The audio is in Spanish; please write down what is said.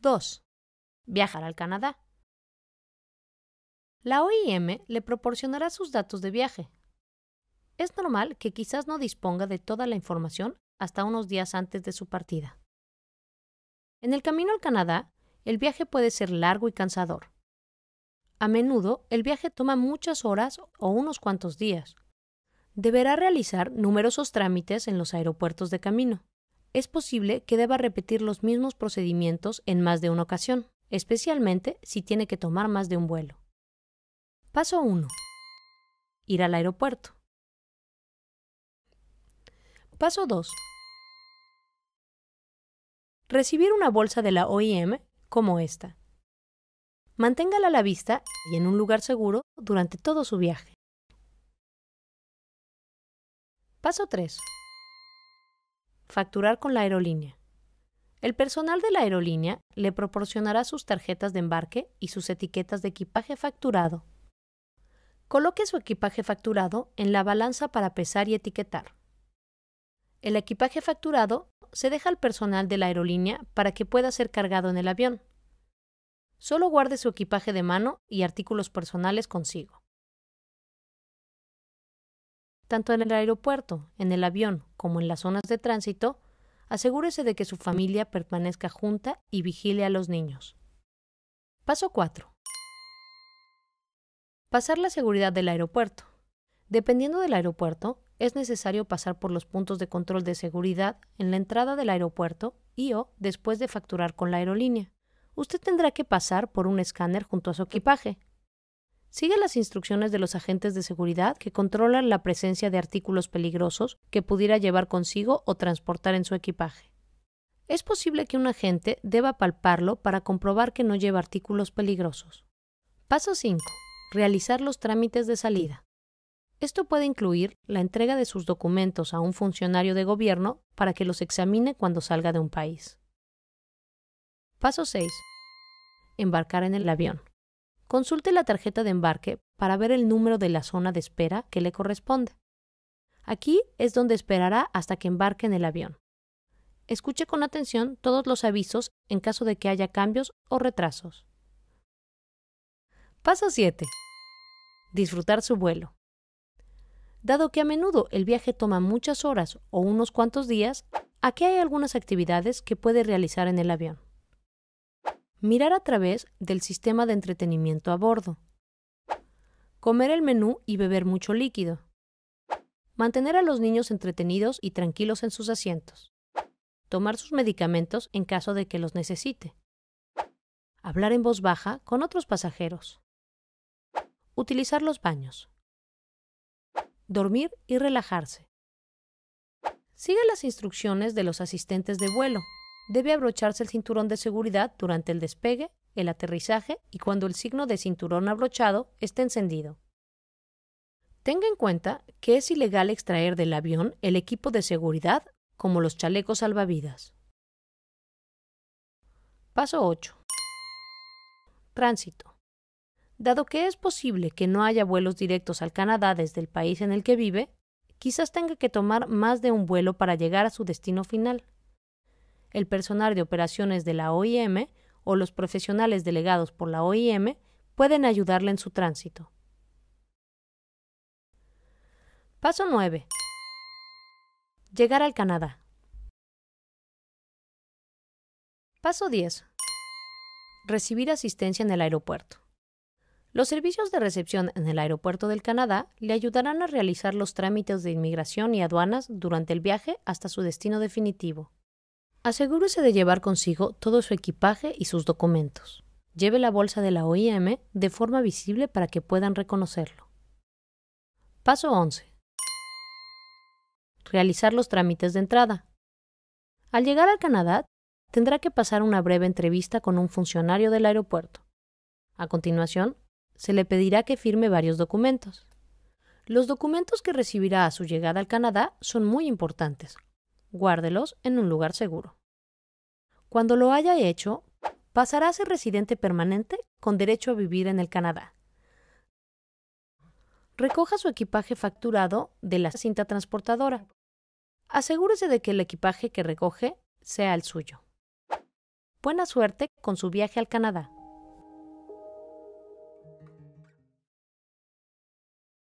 2. Viajar al Canadá. La OIM le proporcionará sus datos de viaje. Es normal que quizás no disponga de toda la información hasta unos días antes de su partida. En el camino al Canadá, el viaje puede ser largo y cansador. A menudo, el viaje toma muchas horas o unos cuantos días. Deberá realizar numerosos trámites en los aeropuertos de camino. Es posible que deba repetir los mismos procedimientos en más de una ocasión, especialmente si tiene que tomar más de un vuelo. Paso 1. Ir al aeropuerto. Paso 2. Recibir una bolsa de la OIM como esta. Manténgala a la vista y en un lugar seguro durante todo su viaje. Paso 3. Facturar con la aerolínea. El personal de la aerolínea le proporcionará sus tarjetas de embarque y sus etiquetas de equipaje facturado Coloque su equipaje facturado en la balanza para pesar y etiquetar. El equipaje facturado se deja al personal de la aerolínea para que pueda ser cargado en el avión. Solo guarde su equipaje de mano y artículos personales consigo. Tanto en el aeropuerto, en el avión como en las zonas de tránsito, asegúrese de que su familia permanezca junta y vigile a los niños. Paso 4. Pasar la seguridad del aeropuerto. Dependiendo del aeropuerto, es necesario pasar por los puntos de control de seguridad en la entrada del aeropuerto y o después de facturar con la aerolínea. Usted tendrá que pasar por un escáner junto a su equipaje. Sigue las instrucciones de los agentes de seguridad que controlan la presencia de artículos peligrosos que pudiera llevar consigo o transportar en su equipaje. Es posible que un agente deba palparlo para comprobar que no lleva artículos peligrosos. Paso 5 realizar los trámites de salida. Esto puede incluir la entrega de sus documentos a un funcionario de gobierno para que los examine cuando salga de un país. Paso 6. Embarcar en el avión. Consulte la tarjeta de embarque para ver el número de la zona de espera que le corresponde. Aquí es donde esperará hasta que embarque en el avión. Escuche con atención todos los avisos en caso de que haya cambios o retrasos. Paso 7. Disfrutar su vuelo. Dado que a menudo el viaje toma muchas horas o unos cuantos días, aquí hay algunas actividades que puede realizar en el avión. Mirar a través del sistema de entretenimiento a bordo. Comer el menú y beber mucho líquido. Mantener a los niños entretenidos y tranquilos en sus asientos. Tomar sus medicamentos en caso de que los necesite. Hablar en voz baja con otros pasajeros. Utilizar los baños. Dormir y relajarse. Siga las instrucciones de los asistentes de vuelo. Debe abrocharse el cinturón de seguridad durante el despegue, el aterrizaje y cuando el signo de cinturón abrochado esté encendido. Tenga en cuenta que es ilegal extraer del avión el equipo de seguridad como los chalecos salvavidas. Paso 8. Tránsito. Dado que es posible que no haya vuelos directos al Canadá desde el país en el que vive, quizás tenga que tomar más de un vuelo para llegar a su destino final. El personal de operaciones de la OIM o los profesionales delegados por la OIM pueden ayudarle en su tránsito. Paso 9. Llegar al Canadá. Paso 10. Recibir asistencia en el aeropuerto. Los servicios de recepción en el aeropuerto del Canadá le ayudarán a realizar los trámites de inmigración y aduanas durante el viaje hasta su destino definitivo. Asegúrese de llevar consigo todo su equipaje y sus documentos. Lleve la bolsa de la OIM de forma visible para que puedan reconocerlo. Paso 11. Realizar los trámites de entrada. Al llegar al Canadá, tendrá que pasar una breve entrevista con un funcionario del aeropuerto. A continuación, se le pedirá que firme varios documentos. Los documentos que recibirá a su llegada al Canadá son muy importantes. Guárdelos en un lugar seguro. Cuando lo haya hecho, pasará a ser residente permanente con derecho a vivir en el Canadá. Recoja su equipaje facturado de la cinta transportadora. Asegúrese de que el equipaje que recoge sea el suyo. Buena suerte con su viaje al Canadá.